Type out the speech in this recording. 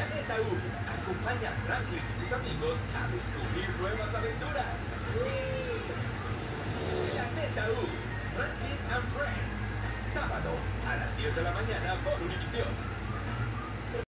La neta U acompaña a Franklin y sus amigos a descubrir nuevas aventuras. La neta U, Franklin and Friends. Sábado a las 10 de la mañana por Univisión.